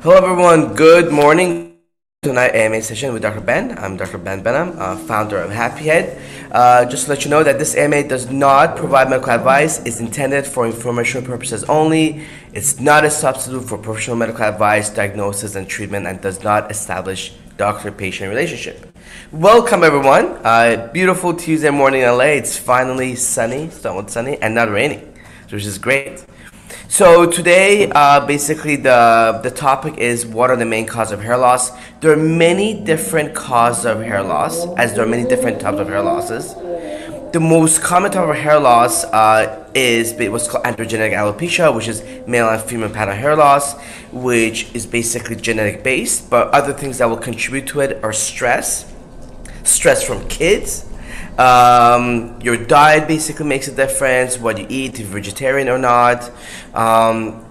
Hello, everyone. Good morning. Tonight AMA session with Dr. Ben. I'm Dr. Ben Behnam, uh, founder of Happy Head. Uh, just to let you know that this AMA does not provide medical advice. It's intended for informational purposes only. It's not a substitute for professional medical advice, diagnosis, and treatment, and does not establish doctor-patient relationship. Welcome, everyone. Uh, beautiful Tuesday morning in LA. It's finally sunny, somewhat sunny, and not raining, which is great. So today, uh, basically, the the topic is what are the main causes of hair loss. There are many different causes of hair loss, as there are many different types of hair losses. The most common type of hair loss uh, is what's called androgenetic alopecia, which is male and female pattern hair loss, which is basically genetic based. But other things that will contribute to it are stress, stress from kids, um, your diet basically makes a difference, what you eat, if you're vegetarian or not. Um,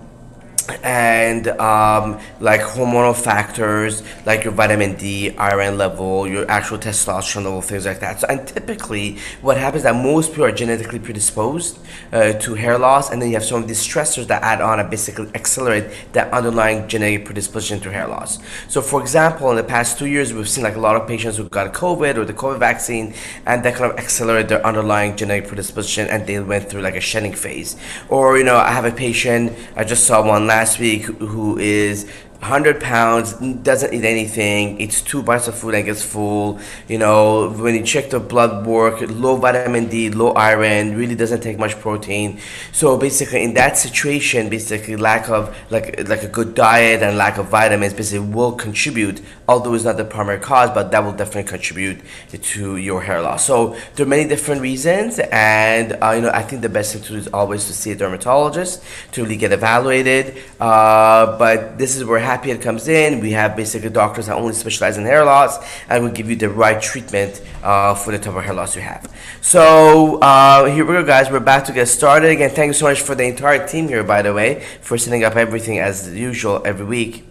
and um, like hormonal factors like your vitamin D, iron level, your actual testosterone level, things like that. So, and typically, what happens is that most people are genetically predisposed uh, to hair loss, and then you have some of these stressors that add on and basically accelerate that underlying genetic predisposition to hair loss. So, for example, in the past two years, we've seen like a lot of patients who got COVID or the COVID vaccine, and that kind of accelerated their underlying genetic predisposition, and they went through like a shedding phase. Or you know, I have a patient I just saw one last last week who is 100 pounds, doesn't eat anything, eats two bites of food and gets full. You know, when you check the blood work, low vitamin D, low iron, really doesn't take much protein. So basically, in that situation, basically lack of like like a good diet and lack of vitamins basically will contribute, although it's not the primary cause, but that will definitely contribute to your hair loss. So there are many different reasons, and uh, you know, I think the best thing to do is always to see a dermatologist to really get evaluated. Uh, but this is where Happy Head comes in. We have basically doctors that only specialize in hair loss and will give you the right treatment uh, for the type of hair loss you have. So uh, here we go, guys. We're about to get started. Again, thank you so much for the entire team here, by the way, for setting up everything as usual every week.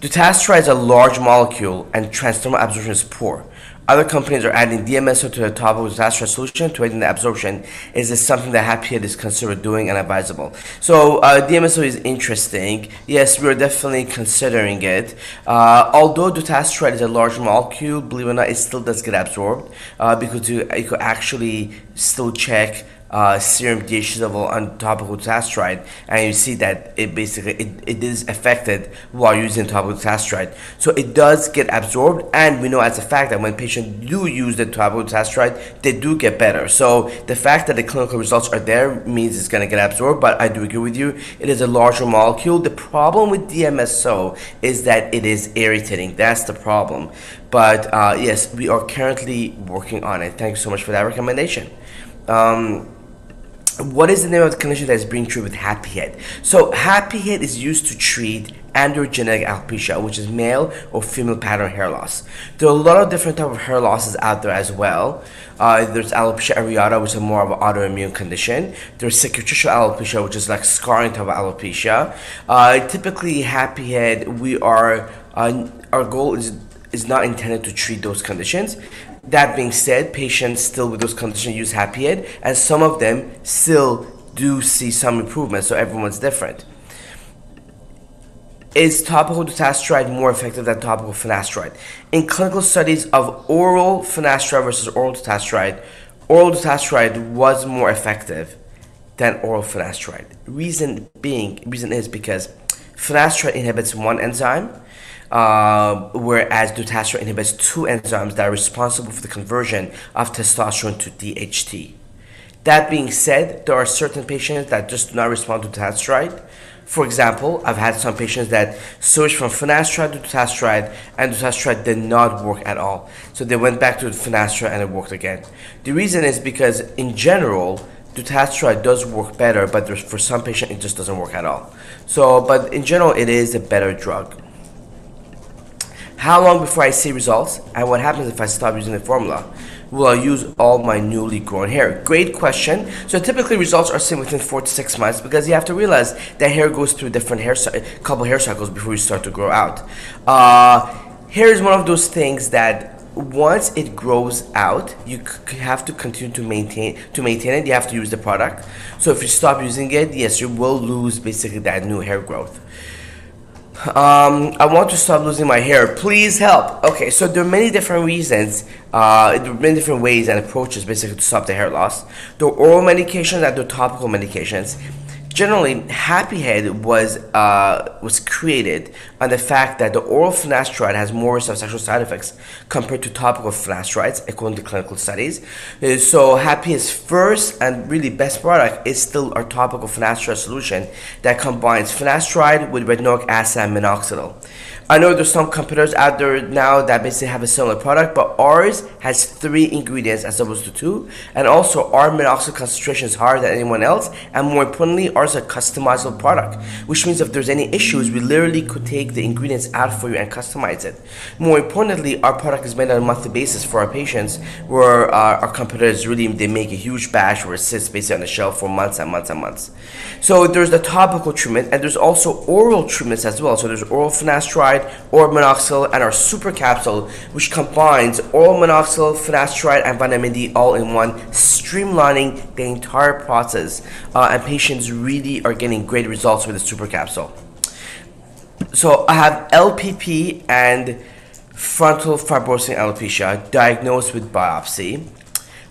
Dutasteride is a large molecule and transdermal absorption is poor. Other companies are adding DMSO to the topical dutasteride solution to aid in the absorption. Is this something that Happy Head is considered doing and advisable? So uh, DMSO is interesting. Yes, we're definitely considering it. Uh, although dutasteride is a large molecule, believe it or not, it still does get absorbed uh, because you, you could actually still check uh, serum DHT level on topical dutasteride, and you see that it basically it, it is affected while using topical dutasteride. So it does get absorbed, and we know as a fact that when patients do use the topical dutasteride, they do get better. So the fact that the clinical results are there means it's going to get absorbed. But I do agree with you; it is a larger molecule. The problem with DMSO is that it is irritating. That's the problem. But uh, yes, we are currently working on it. Thank you so much for that recommendation. Um, what is the name of the condition that is being treated with Happy Head? So Happy Head is used to treat androgenetic alopecia, which is male or female pattern hair loss. There are a lot of different type of hair losses out there as well. Uh, there's alopecia areata, which is more of an autoimmune condition. There's cicatricial alopecia, which is like scarring type of alopecia. Uh, typically, Happy Head, we are uh, our goal is is not intended to treat those conditions. That being said, patients still with those conditions use Happy Head, and some of them still do see some improvement, so everyone's different. Is topical dutasteride more effective than topical finasteride? In clinical studies of oral finasteride versus oral dutasteride, oral dutasteride was more effective than oral finasteride. Reason being, reason is because finasteride inhibits one enzyme, uh, whereas dutasteride inhibits two enzymes that are responsible for the conversion of testosterone to DHT. That being said, there are certain patients that just do not respond to dutasteride. For example, I've had some patients that switched from finasteride to dutasteride, and dutasteride did not work at all. So they went back to finasteride and it worked again. The reason is because, in general, dutasteride does work better, but for some patients it just doesn't work at all. So, but in general, it is a better drug. How long before I see results? And what happens if I stop using the formula? Will I use all my newly grown hair? Great question. So typically results are seen within four to six months because you have to realize that hair goes through different hair, couple hair cycles before you start to grow out. Uh, hair is one of those things that once it grows out, you have to continue to maintain to maintain it. You have to use the product. So if you stop using it, yes, you will lose basically that new hair growth. Um, I want to stop losing my hair. Please help. Okay, so there are many different reasons, uh, there are many different ways and approaches basically to stop the hair loss. There are oral medications and there are topical medications generally Happy Head was uh, was created on the fact that the oral finasteride has more sexual side effects compared to topical finasterides according to clinical studies. Uh, so Happy Head's first and really best product is still our topical finasteride solution that combines finasteride with retinoic acid and minoxidil. I know there's some competitors out there now that basically have a similar product, but ours has three ingredients as opposed to two, and also our minoxidil concentration is higher than anyone else, and more importantly, ours is a customizable product, which means if there's any issues, we literally could take the ingredients out for you and customize it. More importantly, our product is made on a monthly basis for our patients, where uh, our competitors really they make a huge batch where it sits basically on the shelf for months and months and months. So there's the topical treatment, and there's also oral treatments as well. So there's oral finasteride or minoxidil and our super capsule which combines oral minoxidil, finasteride and vitamin D all in one streamlining the entire process uh, and patients really are getting great results with the super capsule. So I have LPP and frontal fibrosing alopecia diagnosed with biopsy.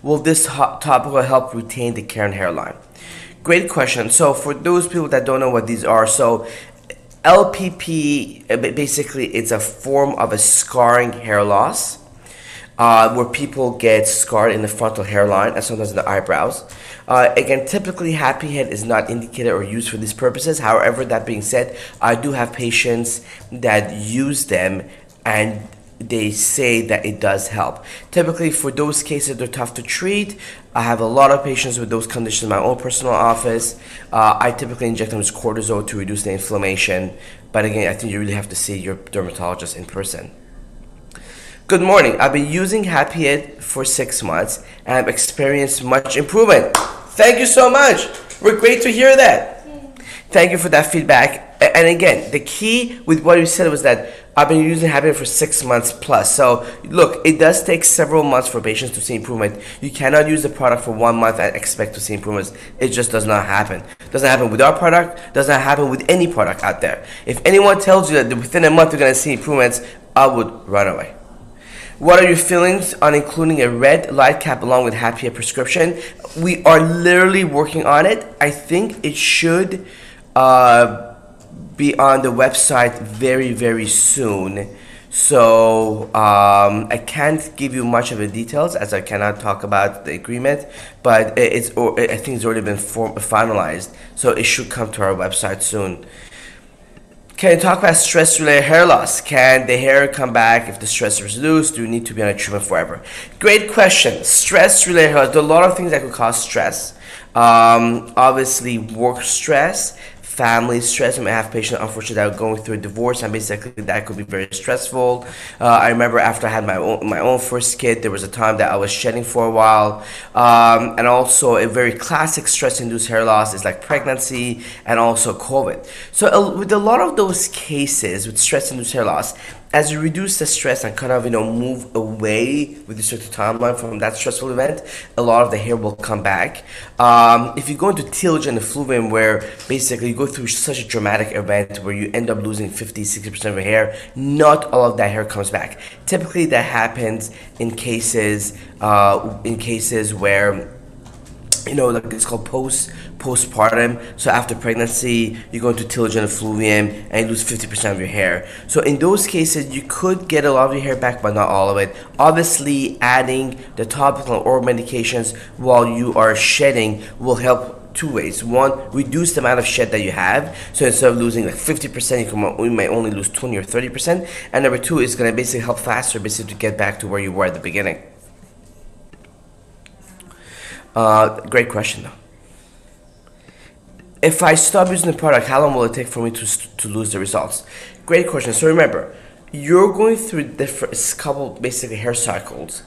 Will this topical help retain the Karen hairline? Great question. So for those people that don't know what these are, so LPP uh, basically it's a form of a scarring hair loss uh, where people get scarred in the frontal hairline and sometimes in the eyebrows. Uh, again, typically happy head is not indicated or used for these purposes. However, that being said, I do have patients that use them and they say that it does help. Typically, for those cases, they're tough to treat. I have a lot of patients with those conditions in my own personal office. Uh, I typically inject them with cortisone to reduce the inflammation. But again, I think you really have to see your dermatologist in person. Good morning. I've been using Happy Head for six months and I've experienced much improvement. Thank you so much. We're great to hear that. Thank you for that feedback. And again, the key with what you said was that I've been using Happy for six months plus. So look, it does take several months for patients to see improvement. You cannot use the product for one month and expect to see improvements. It just does not happen. Doesn't happen with our product. Doesn't happen with any product out there. If anyone tells you that within a month you're gonna see improvements, I would run away. What are your feelings on including a red light cap along with Happy Head prescription? We are literally working on it. I think it should. Uh, be on the website very very soon so um, I can't give you much of the details as I cannot talk about the agreement, but it's or I think it's already been form- finalized, so it should come to our website soon. Can you talk about stress-related hair loss? Can the hair come back if the stress is reduced? Do you need to be on a treatment forever? Great question. Stress-related hair loss. There are a lot of things that could cause stress. Um, obviously, work stress, family stress. I may have patients, unfortunately, that are going through a divorce, and basically that could be very stressful. Uh, I remember after I had my own, my own first kid, there was a time that I was shedding for a while, um, and also a very classic stress-induced hair loss is like pregnancy and also COVID. So uh, with a lot of those cases with stress-induced hair loss, as you reduce the stress and kind of you know move away with respect to timeline from that stressful event, a lot of the hair will come back. Um, if you go into telogen effluvium, where basically you go through such a dramatic event where you end up losing 50, 60% of your hair, not all of that hair comes back. Typically, that happens in cases uh, in cases where you know, like it's called post postpartum. So after pregnancy, you go into telogen effluvium and you lose 50% of your hair. So in those cases, you could get a lot of your hair back, but not all of it. Obviously, adding the topical or medications while you are shedding will help two ways. One, reduce the amount of shed that you have. So instead of losing like 50%, you, can, you may only lose 20 or 30%. And number two is going to basically help faster, basically to get back to where you were at the beginning. Uh, great question though. If I stop using the product, how long will it take for me to, to lose the results? Great question. So remember, you're going through different couple basically hair cycles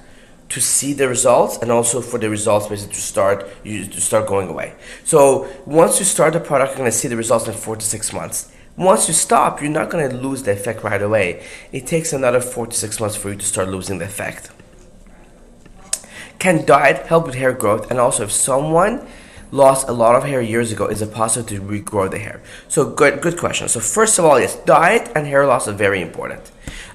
to see the results and also for the results basically to start you to start going away. So once you start the product, you're gonna see the results in four to six months. Once you stop, you're not gonna lose the effect right away. It takes another four to six months for you to start losing the effect. Can diet help with hair growth? And also, if someone lost a lot of hair years ago, is it possible to regrow the hair? So good, good question. So first of all, yes, diet and hair loss are very important.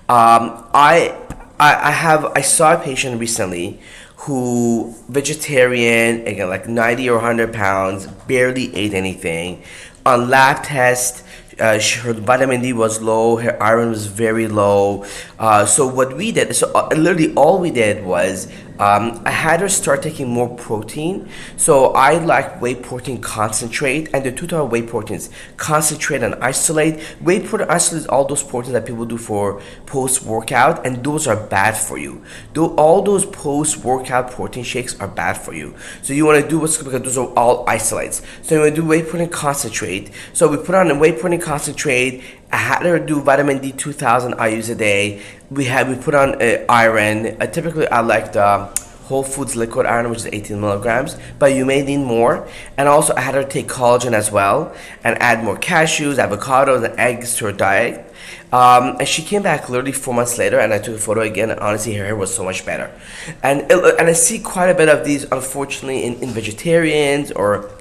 Um, I, I, I have, I saw a patient recently who vegetarian, again, like 90 or 100 pounds, barely ate anything. On lab test, uh, her vitamin D was low, her iron was very low. Uh, so what we did, so uh, literally all we did was um, I had her start taking more protein. So I like whey protein concentrate, and the two of whey proteins: concentrate and isolate. Whey protein isolate is all those proteins that people do for post workout, and those are bad for you. Though all those post workout protein shakes are bad for you. So you want to do what's because those are all isolates. So you want to do whey protein concentrate. So we put on a whey protein concentrate. I had her do vitamin D 2000 IUs a day. We had we put on uh, iron. Uh, typically, I like the Whole Foods liquid iron, which is 18 milligrams, but you may need more. And also, I had her take collagen as well and add more cashews, avocados, and eggs to her diet. Um, and she came back literally four months later, and I took a photo again. And honestly, her hair was so much better. And and I see quite a bit of these, unfortunately, in, in vegetarians or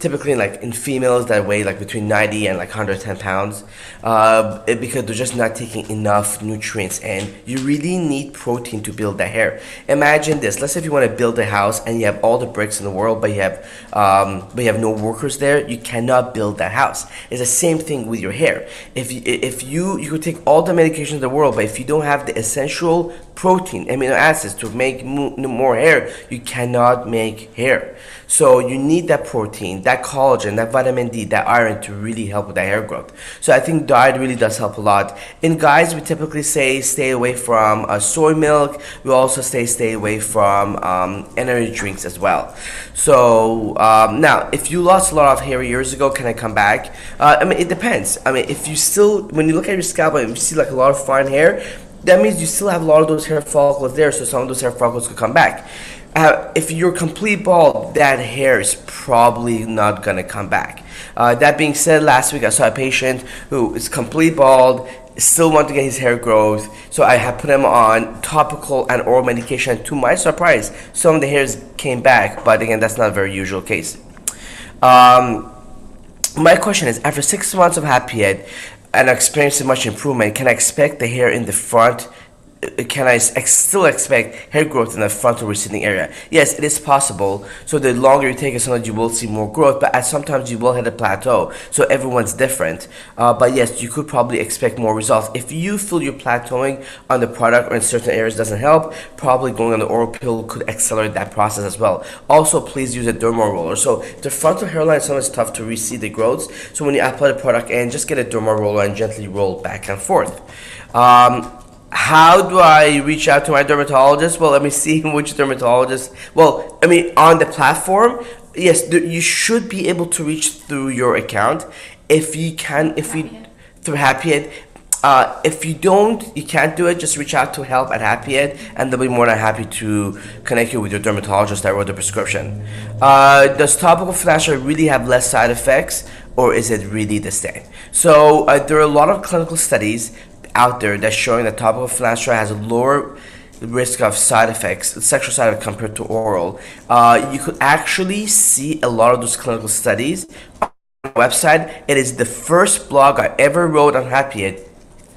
typically like in females that weigh like between 90 and like 110 pounds uh, it, because they're just not taking enough nutrients and you really need protein to build the hair. Imagine this. Let's say if you want to build a house and you have all the bricks in the world but you have um, but you have no workers there you cannot build that house. It's the same thing with your hair. If you, if you you could take all the medications in the world but if you don't have the essential protein amino acids to make more hair you cannot make hair so you need that protein, that collagen, that vitamin D, that iron to really help with that hair growth. So I think diet really does help a lot. In guys, we typically say stay away from uh, soy milk. We also say stay away from um, energy drinks as well. So um, now, if you lost a lot of hair years ago, can I come back? Uh, I mean, it depends. I mean, if you still, when you look at your scalp and you see like a lot of fine hair, that means you still have a lot of those hair follicles there, so some of those hair follicles could come back uh, if you're complete bald, that hair is probably not gonna come back. Uh, that being said, last week I saw a patient who is complete bald, still want to get his hair growth, so I have put him on topical and oral medication. To my surprise, some of the hairs came back, but again, that's not a very usual case. Um, my question is, after six months of happy head and experiencing much improvement, can I expect the hair in the front can I ex- still expect hair growth in the frontal receding area? Yes, it is possible. So the longer you take it, sometimes you will see more growth, but at sometimes you will hit a plateau. So everyone's different. Uh, but yes, you could probably expect more results. If you feel you're plateauing on the product or in certain areas doesn't help, probably going on the oral pill could accelerate that process as well. Also, please use a dermal roller. So the frontal hairline is sometimes tough to recede the growths. So when you apply the product and just get a dermal roller and gently roll back and forth. Um, how do I reach out to my dermatologist? Well, let me see which dermatologist. Well, I mean, on the platform, yes, you should be able to reach through your account. If you can, if you through HappyHead, uh, if you don't, you can't do it, just reach out to help at HappyHead and they'll be more than happy to connect you with your dermatologist that wrote the prescription. Uh, does topical finasteride really have less side effects or is it really the same? So uh, there are a lot of clinical studies out there that's showing that topical finasteride has a lower risk of side effects, sexual side effects compared to oral. Uh, you could actually see a lot of those clinical studies on the website. It is the first blog I ever wrote on HappyHead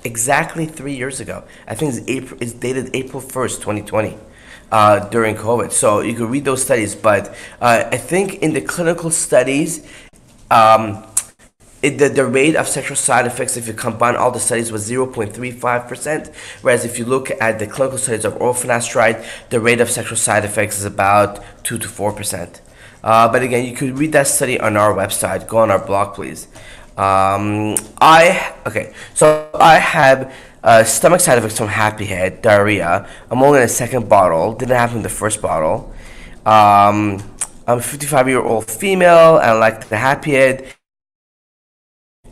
exactly three years ago. I think it's, April, it's dated April 1st, 2020. Uh, during COVID, so you can read those studies. But uh, I think in the clinical studies, um, it, the, the rate of sexual side effects, if you combine all the studies, was 0.35%. Whereas if you look at the clinical studies of oral finasteride, the rate of sexual side effects is about 2 to 4%. Uh, but again, you could read that study on our website. Go on our blog, please. Um, I, okay, so I have uh, stomach side effects from Happy Head, diarrhea. I'm only in a second bottle. Didn't happen in the first bottle. Um, I'm a 55 year old female and I like the HappyHead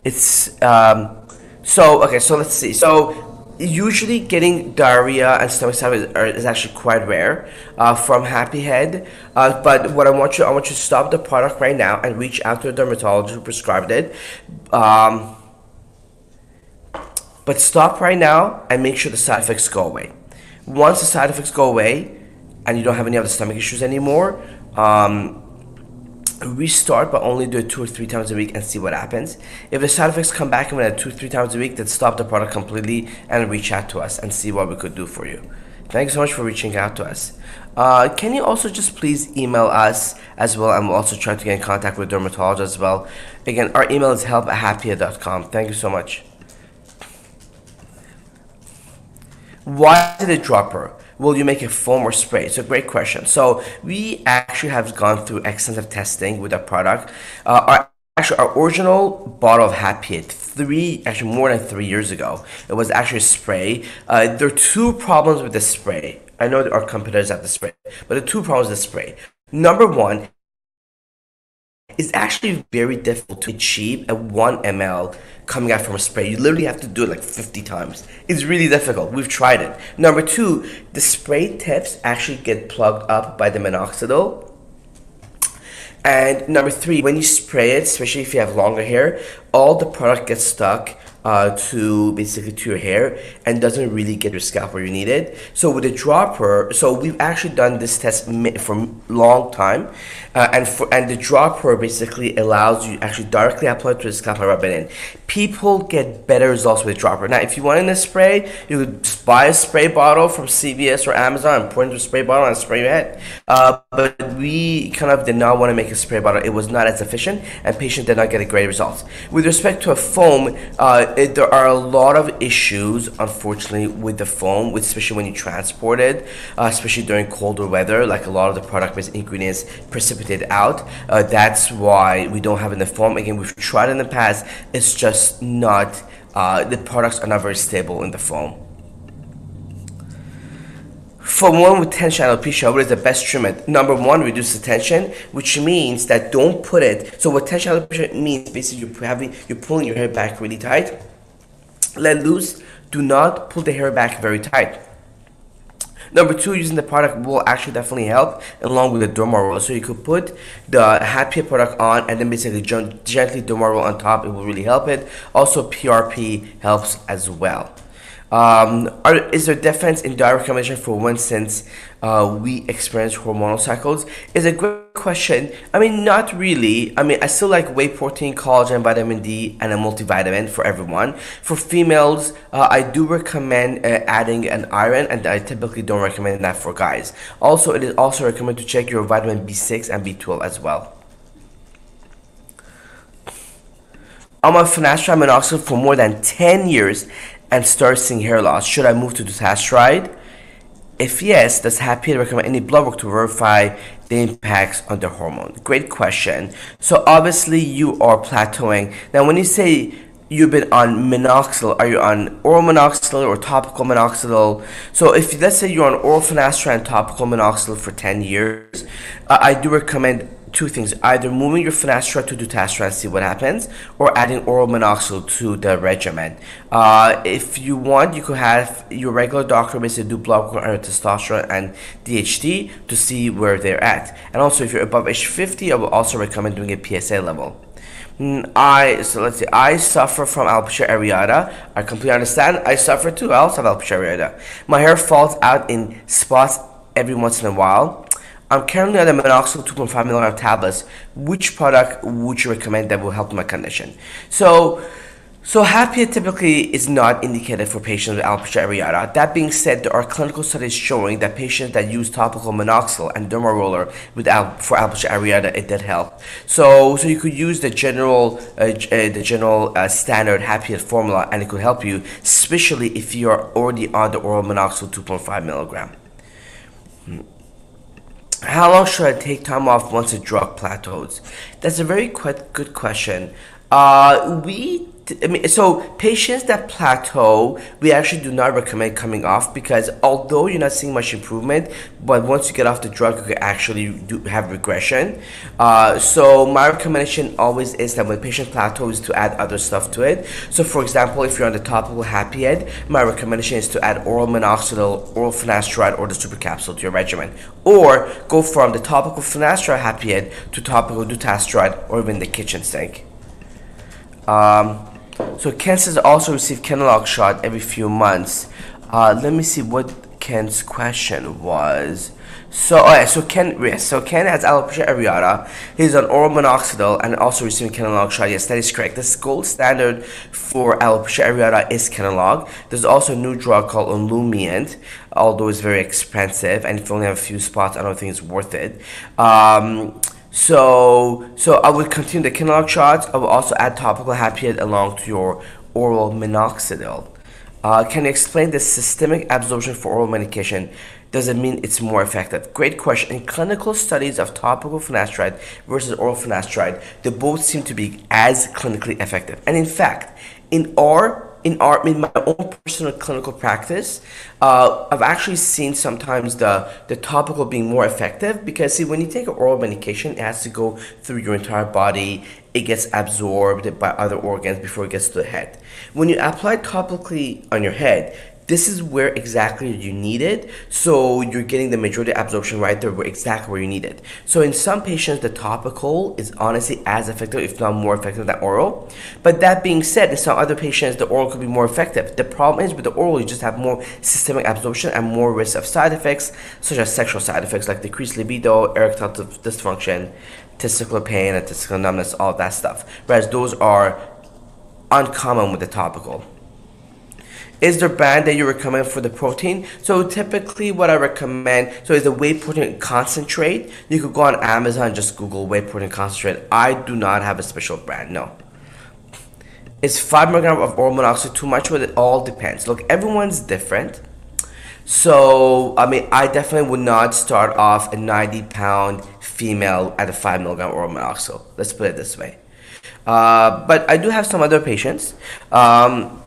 it's um, so okay. So let's see. So usually getting diarrhea and stomach stuff is, is actually quite rare uh, from HappyHead. Uh, but what I want you, I want you to stop the product right now and reach out to a dermatologist who prescribed it. Um, but stop right now and make sure the side effects go away. Once the side effects go away and you don't have any other stomach issues anymore, um, restart but only do it two or three times a week and see what happens. If the side effects come back even at two three times a week then stop the product completely and reach out to us and see what we could do for you. Thank you so much for reaching out to us. Uh, can you also just please email us as well and we'll also try to get in contact with dermatologists as well. Again our email is help at thank you so much. Why did it dropper will you make a foam or spray? It's a great question. So we actually have gone through extensive testing with our product. Uh, our actually our original bottle of Happy Head three actually more than three years ago it was actually a spray uh, there are two problems with the spray i know our competitors have the spray but the two problems with the spray number one it's actually very difficult to achieve a 1 ml coming out from a spray. You literally have to do it like 50 times. It's really difficult. We've tried it. Number two, the spray tips actually get plugged up by the minoxidil. And number three, when you spray it, especially if you have longer hair, all the product gets stuck uh, to basically to your hair and doesn't really get your scalp where you need it. So with a dropper, so we've actually done this test for a long time, uh, and for and the dropper basically allows you actually directly apply to the scalp and rub it in. People get better results with dropper. Now, if you want in a spray, you could buy a spray bottle from CVS or Amazon and pour into a spray bottle and spray your head. Uh, but we kind of did not want to make a spray bottle. It was not as efficient, and patients did not get a great results. With respect to a foam, it, there are a lot of issues, unfortunately, with the foam, especially when you transport it, uh, especially during colder weather. Like a lot of the product-based ingredients precipitate out. Uh, that's why we don't have in the foam. Again, we've tried in the past. It's just not. Uh, the products are not very stable in the foam. For one with tension alopecia, what is the best treatment? Number one, reduce the tension, which means that don't put it. So what tension alopecia means, basically, you're having you're pulling your hair back really tight let loose. Do not pull the hair back very tight. Number two, using the product will actually definitely help along with the derma roll. So you could put the Happy product on and then basically gently derma roll on top. It will really help it. Also, PRP helps as well. Um, are, is there difference in direct recommendation for women since uh, we experience hormonal cycles? Is a great question. I mean, not really. I mean, I still like whey protein, collagen, vitamin D, and a multivitamin for everyone. For females, uh, I do recommend uh, adding an iron, and I typically don't recommend that for guys. Also, it is also recommended to check your vitamin B6 and B12 as well. I'm on finasteride minoxidil for more than 10 years and start seeing hair loss, should I move to dutasteride? If yes, does Happy recommend any blood work to verify the impacts on the hormone? Great question. So obviously you are plateauing. Now when you say you've been on minoxidil, are you on oral minoxidil or topical minoxidil? So if let's say you're on oral finasteride and topical minoxidil for 10 years, uh, I do recommend two things either moving your finasteride to dutasteride and see what happens or adding oral minoxidil to the regimen uh, if you want you could have your regular doctor basically do blood work on testosterone and DHT to see where they're at and also if you're above age 50 I would also recommend doing a PSA level mm, I so let's see. I suffer from alopecia areata. I completely understand. I suffer too. I also have alopecia areata. My hair falls out in spots every once in a while. I'm currently on the minoxidil 2.5 milligram tablets. Which product would you recommend that will help my condition? So, so Happy typically is not indicated for patients with alopecia areata. That being said, there are clinical studies showing that patients that use topical minoxidil and derma roller with al- for alopecia areata, it did help. So, so you could use the general, uh, uh, the general uh, standard Happy formula, and it could help you, especially if you are already on the oral minoxidil 2.5 milligram. Hmm. How long should I take time off once a drug plateaus? That's a very good question. Uh, we I mean, so patients that plateau, we actually do not recommend coming off because although you're not seeing much improvement, but once you get off the drug, you can actually do, have regression. Uh, so my recommendation always is that when patient plateaus to add other stuff to it. So for example, if you're on the topical Happy Head, my recommendation is to add oral minoxidil, oral finasteride, or the super capsule to your regimen. Or go from the topical finasteride Happy Head to topical dutasteride or even the kitchen sink. Um, so cancers also receive Kenalog shot every few months. Uh, let me see what Ken's question was so oh so Ken yes, so Ken has alopecia areata. He's on oral minoxidil and also receiving Kenalog shot. Yes, that is correct. The gold standard for alopecia areata is Kenalog. There's also a new drug called Olumiant, although it's very expensive and if you only have a few spots, I don't think it's worth it. Um, so so I would continue the Kenalog shots. I will also add topical happy along to your oral minoxidil. Uh, can you explain the systemic absorption for oral medication? Does it mean it's more effective? Great question. In clinical studies of topical finasteride versus oral finasteride, they both seem to be as clinically effective. And in fact, in our in our in my own personal clinical practice, uh, I've actually seen sometimes the the topical being more effective because see when you take an oral medication, it has to go through your entire body. It gets absorbed by other organs before it gets to the head. When you apply topically on your head, this is where exactly you need it. So you're getting the majority absorption right there where exactly where you need it. So in some patients, the topical is honestly as effective, if not more effective than oral. But that being said, in some other patients, the oral could be more effective. The problem is with the oral, you just have more systemic absorption and more risk of side effects, such as sexual side effects like decreased libido, erectile dysfunction, testicular pain, and testicular numbness, all that stuff. Whereas those are uncommon with the topical is there brand that you recommend for the protein? So typically what I recommend, so is the whey protein concentrate. You could go on Amazon just Google whey protein concentrate. I do not have a special brand, no. Is 5 milligram of oral minoxidil too much? Well, it all depends. Look, everyone's different. So, I mean, I definitely would not start off a 90 pound female at a 5 milligram oral minoxidil. Let's put it this way. Uh, but I do have some other patients. Um,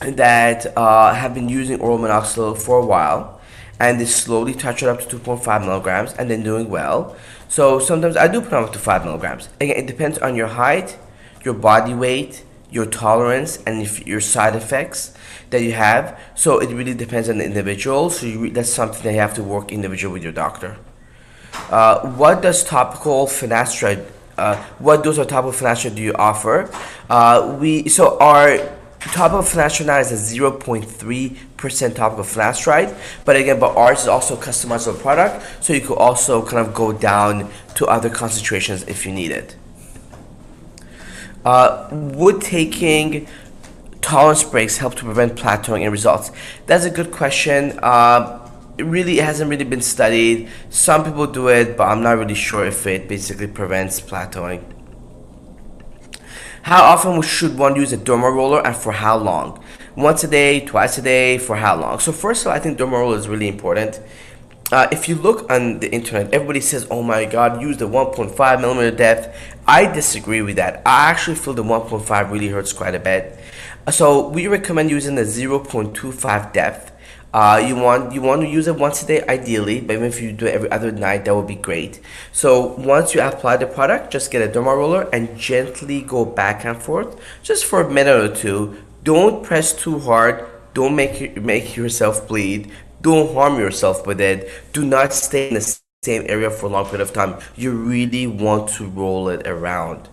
that uh, have been using oral minoxidil for a while and they slowly touch it up to 2.5 milligrams and then doing well. So sometimes I do put them up to 5 milligrams. Again, it depends on your height, your body weight, your tolerance, and if your side effects that you have. So it really depends on the individual. So you, that's something that you have to work individual with your doctor. Uh, what does topical finasteride, uh, what dose of topical finasteride do you offer? Uh, we so our topical finasteride is a 0.3% topical finasteride but again but ours is also customizable product so you could also kind of go down to other concentrations if you need it. Uh, would taking tolerance breaks help to prevent plateauing in results. That's a good question. Uh, it really hasn't really been studied. Some people do it but i'm not really sure if it basically prevents plateauing how often should one use a derma roller and for how long? Once a day, twice a day, for how long? So first of all, I think derma roller is really important. Uh, if you look on the internet, everybody says, oh my god, use the 1.5 millimeter depth. I disagree with that. I actually feel the 1.5 really hurts quite a bit. So we recommend using the 0.25 depth. Uh, you want you want to use it once a day ideally, but even if you do it every other night, that would be great. So once you apply the product, just get a derma roller and gently go back and forth, just for a minute or two. Don't press too hard. Don't make make yourself bleed. Don't harm yourself with it. Do not stay in the same area for a long period of time. You really want to roll it around.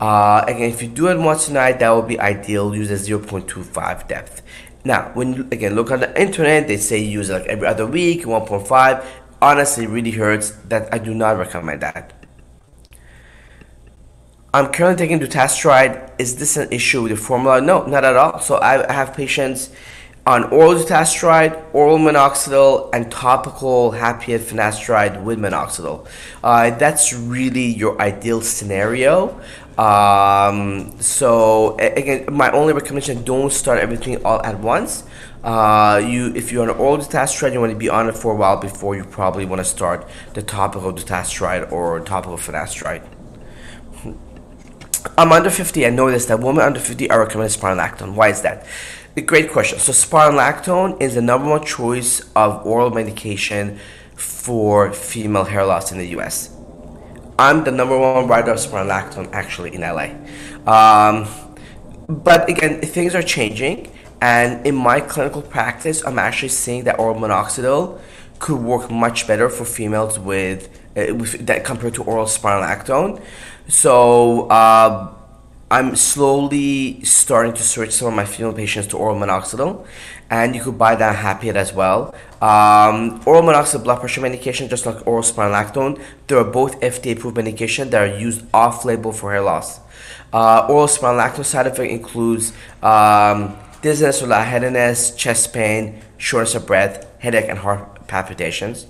Uh, again, if you do it once a night, that would be ideal. Use a 0.25 depth. Now, when you again look on the internet, they say use it like every other week, 1.5. Honestly, really hurts. That I do not recommend that. I'm currently taking dutasteride. Is this an issue with the formula? No, not at all. So I have patients on oral dutasteride, oral minoxidil, and topical happy finasteride with minoxidil. Uh, that's really your ideal scenario. Um, so again, my only recommendation: don't start everything all at once. Uh, you, if you're on an oral dutasteride, you want to be on it for a while before you probably want to start the topical dutasteride or topical finasteride. I'm under 50. I noticed that women under 50 are recommended spironolactone. Why is that? A great question. So spironolactone is the number one choice of oral medication for female hair loss in the U.S. I'm the number one writer of spironolactone actually in LA. Um, but again, things are changing, and in my clinical practice, I'm actually seeing that oral minoxidil could work much better for females with, uh, with that compared to oral spironolactone. So uh, I'm slowly starting to switch some of my female patients to oral minoxidil, and you could buy that Happy Head as well. Um, oral minoxidil blood pressure medication, just like oral spironolactone, they are both FDA approved medication that are used off label for hair loss. Uh, oral spironolactone side effect includes um, dizziness or lightheadedness, chest pain, shortness of breath, headache, and heart palpitations.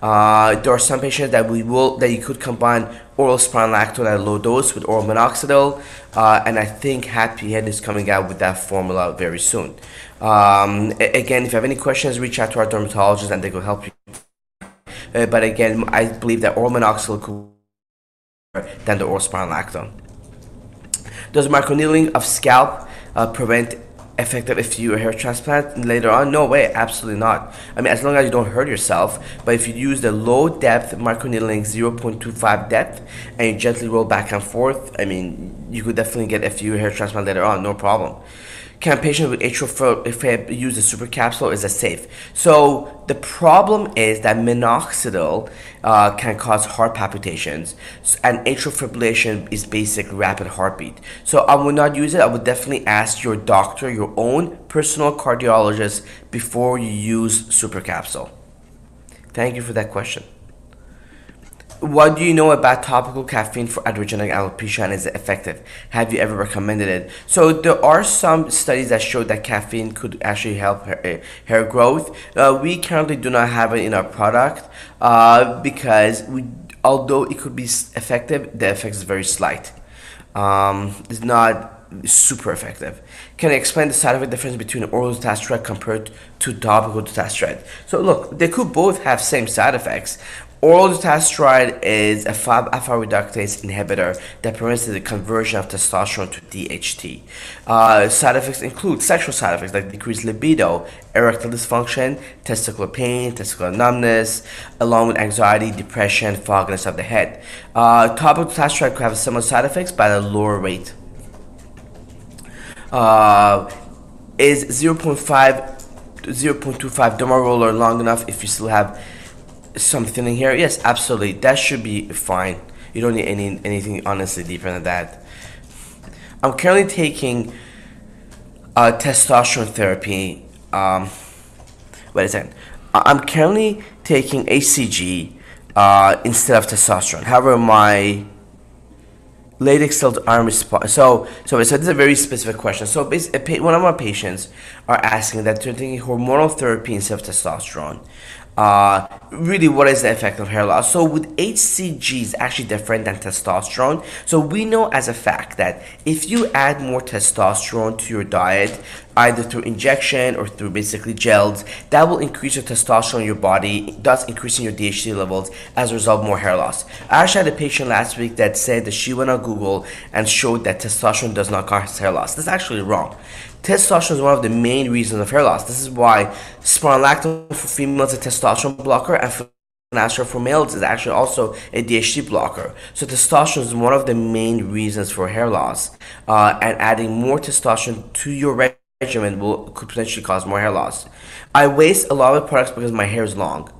Uh, there are some patients that we will that you could combine oral spironolactone at a low dose with oral minoxidil, uh, and I think Happy Head is coming out with that formula very soon. Um, again, if you have any questions, reach out to our dermatologist and they will help you. Uh, but again, I believe that oral minoxidil could than the oral spironolactone. Does microneedling of scalp uh, prevent effective if you hair transplant later on? No way, absolutely not. I mean, as long as you don't hurt yourself. But if you use the low depth microneedling, 0.25 depth, and you gently roll back and forth, I mean, you could definitely get a few hair transplant later on, no problem. Can patients with atrial fib use the super capsule? Is it safe? So the problem is that minoxidil uh, can cause heart palpitations, and atrial fibrillation is basic rapid heartbeat. So I would not use it. I would definitely ask your doctor, your own personal cardiologist, before you use super capsule. Thank you for that question what do you know about topical caffeine for androgenic alopecia and is it effective? Have you ever recommended it? So there are some studies that show that caffeine could actually help hair, eh, growth. Uh, we currently do not have it in our product uh, because we, although it could be effective, the effect is very slight. Um, it's not super effective. Can I explain the side effect difference between oral dutasteride compared to topical dutasteride? So look, they could both have same side effects, Oral dutasteride is a 5-alpha reductase inhibitor that prevents the conversion of testosterone to DHT. Uh, side effects include sexual side effects like decreased libido, erectile dysfunction, testicular pain, testicular numbness, along with anxiety, depression, fogginess of the head. Uh, topical dutasteride could have similar side effects but at a lower rate. Uh, is 0.5 0.25 dermal roller long enough if you still have something in here? Yes, absolutely. That should be fine. You don't need any anything honestly deeper than that. I'm currently taking uh, testosterone therapy. Um, wait a second. I'm currently taking HCG uh, instead of testosterone. However, my Leydig cell iron response. So, so, so this is a very specific question. So, basically, one of my patients are asking that they're taking hormonal therapy instead of testosterone uh, really what is the effect of hair loss. So with HCG is actually different than testosterone. So we know as a fact that if you add more testosterone to your diet, either through injection or through basically gels, that will increase your testosterone in your body, thus increasing your DHT levels, as a result more hair loss. I actually had a patient last week that said that she went on Google and showed that testosterone does not cause hair loss. That's actually wrong. Testosterone is one of the main reasons of hair loss. This is why spironolactone for females is a testosterone blocker and finasteride for males is actually also a DHT blocker. So testosterone is one of the main reasons for hair loss. Uh, and adding more testosterone to your regimen will could potentially cause more hair loss. I waste a lot of products because my hair is long.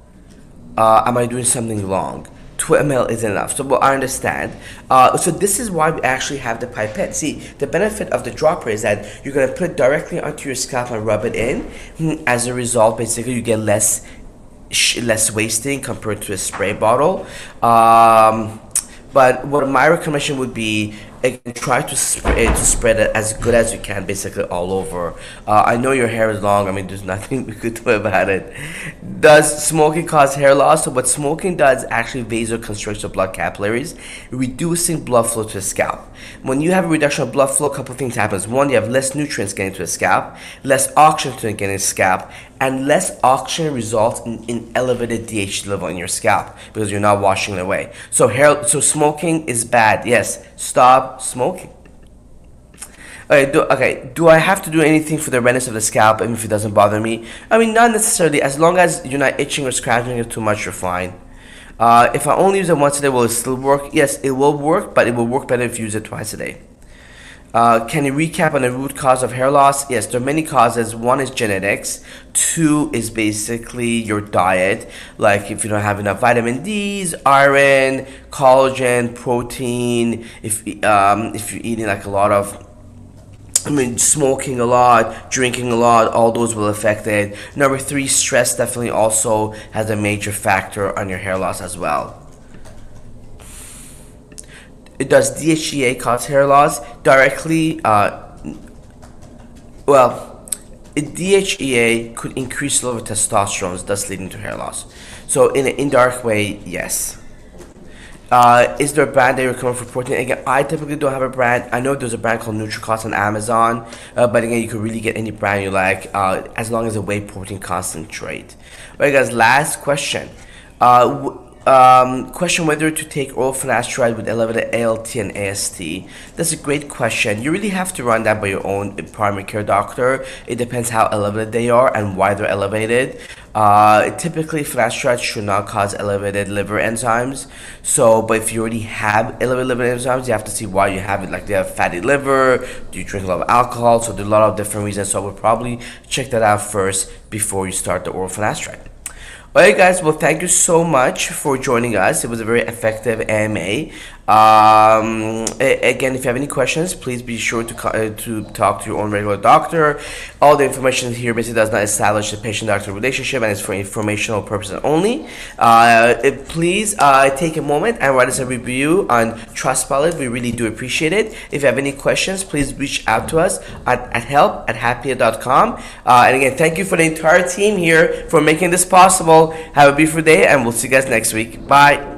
Uh, am I doing something wrong? 2 ml is enough. So well, I understand. Uh, so this is why we actually have the pipette. See, the benefit of the dropper is that you're going to put it directly onto your scalp and rub it in. Hmm, as a result, basically, you get less less wasting compared to a spray bottle. Um, but what my recommendation would be try to spread to spread it as good as you can, basically all over. Uh, I know your hair is long. I mean, there's nothing we could do about it. Does smoking cause hair loss? So what smoking does actually vasoconstricts the blood capillaries, reducing blood flow to the scalp. When you have a reduction of blood flow, a couple things happens. One, you have less nutrients getting to the scalp, less oxygen getting to the scalp, and less oxygen results in, in elevated DHT level in your scalp because you're not washing it away. So hair, so smoking is bad. Yes, stop smoking. Okay do, okay, do I have to do anything for the redness of the scalp even if it doesn't bother me? I mean, not necessarily. As long as you're not itching or scratching it too much, you're fine. Uh, if I only use it once a day, will it still work? Yes, it will work, but it will work better if you use it twice a day. Uh, can you recap on the root cause of hair loss? Yes, there are many causes. One is genetics. Two is basically your diet, like if you don't have enough vitamin D's, iron, collagen, protein. If um, if you're eating like a lot of I mean, smoking a lot, drinking a lot, all those will affect it. Number three, stress definitely also has a major factor on your hair loss as well. Does DHEA cause hair loss? Directly, uh, well, DHEA could increase level of testosterone, thus leading to hair loss. So, in an indirect way, yes. Uh, is there a brand that you recommend for protein? Again, I typically don't have a brand. I know there's a brand called NutriCost on Amazon, uh, but again, you can really get any brand you like uh, as long as a whey protein concentrate. Alright, guys, last question. Uh, um, question whether to take oral finasteride with elevated ALT and AST. That's a great question. You really have to run that by your own primary care doctor. It depends how elevated they are and why they're elevated. Uh, typically, finasteride should not cause elevated liver enzymes. So, but if you already have elevated liver enzymes, you have to see why you have it. Like, they have fatty liver, do you drink a lot of alcohol? So, there's a lot of different reasons. So, would probably check that out first before you start the oral finasteride. Alright guys, well thank you so much for joining us. It was a very effective AMA. Um, again, if you have any questions, please be sure to uh, to talk to your own regular doctor. All the information here basically does not establish the patient-doctor relationship and is for informational purposes only. Uh, please uh, take a moment and write us a review on Trustpilot. We really do appreciate it. If you have any questions, please reach out to us at, at help at happyhead.com. Uh, and again, thank you for the entire team here for making this possible. Have a beautiful day, and we'll see you guys next week. Bye.